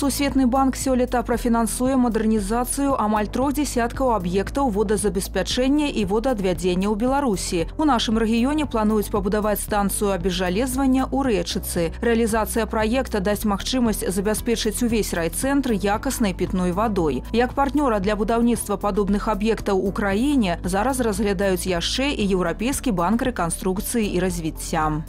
Сусветны банк сёлета прафінансуе мадэрнізацыю амаль трох дзесяткаў аб'ектаў водазабеспячэння і водаадвядзення ў Беларусі. У нашым рэгіёне плануюць пабудаваць станцыю абезжалезвання ў рэчыцы. Рэалізацыя праекта дасць магчымасць забяспечыць увесь райцэнтр якаснай пітной вадой. Як партнёра для будаўніцтва падобных аб'ектаў у краіне зараз разглядаюць яшчэ і еўрапейскі банк рэканструкцыі і развіцця.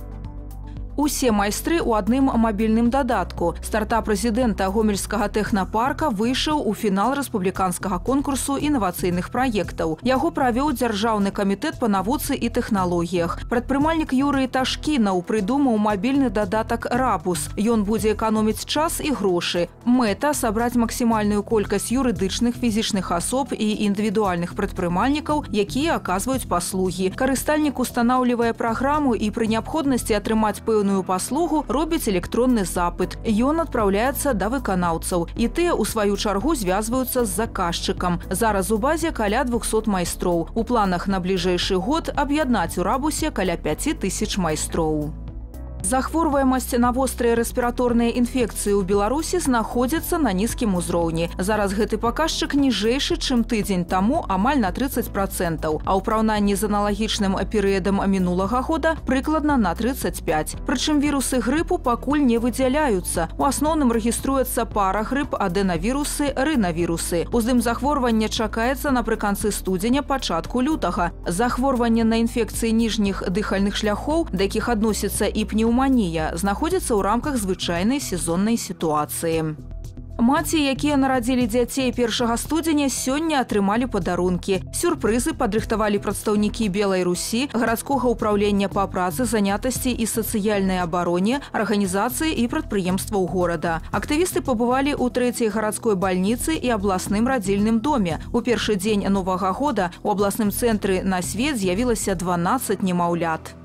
Усе майстры ў адным мабільным дадатку. Стартап прэзідэнта гомельскага тэхнапарка выйшаў у фінал рэспубліканскага конкурсу інавацыйных праектаў. Яго правёў дзяржаўны камітэт па навуцы і тэхналогіях. Прадпрымальнік Юрый Ташкінаў прыдумаў мабільны дадатак рапус. Ён будзе эканоміць час і грошы. Мэта сабраць максімальную колькасць юрыдычных фізічных асоб і індывідуальных прадпрымальнікаў, якія аказваюць паслугі. Карыстальнік устанаўлівае праграму і пры неабходнасці атрымаць пэўную пэўную паслугу робіць электронны запыт. Ён адпраўляецца да выканаўцаў і тыя ў сваю чаргу звязваюцца з заказчыкам. Зараз у базе каля 200 майстроў. У планах на бліжэйшы год аб'яднаць у рабусе каля 5 тысяч майстроў. Захворваемасць на вострыя рэспіраторныя інфекцыі ў Беларусі знаходзіцца на нізкім узроўні. Зараз гэты паказчык ніжэйшы, чым тыдзень таму амаль на 30 процентаў, а ў праўнанні з аналагічным перыядам мінулага года прыкладна на 35. Прычым вірусы грыпу пакуль не выдзяляюцца. У асноўным рэгіструецца парагрып, адэнавірусы, рынавірусы. Уздым захворвання чакаецца напрыканцы студзеня пачатку лютага. Захворванне на інфекцыі ніжніх дыхальных шляхоў, да якіх адносіцца і пнеўманія, пнеўманія знаходзіцца ў рамках звычайнай сезоннай сітуацыі. Маці, якія нарадзілі дзяцей першага студзеня сёння атрымалі падарункі. Сюрпрызы падрыхтавалі прадстаўнікі белай русі, гарадскога ўправлення па працы занятасці і сацыяльнай абароне, арганізацыі і прадпрыемстваў горада. Актывісты пабывалі ў трэцяй гарадской бальніцы і абласным радзільным доме. У першы дзень новага года у абласным цэнтры на свет з'явілася 12 немаўлят.